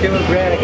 feel regret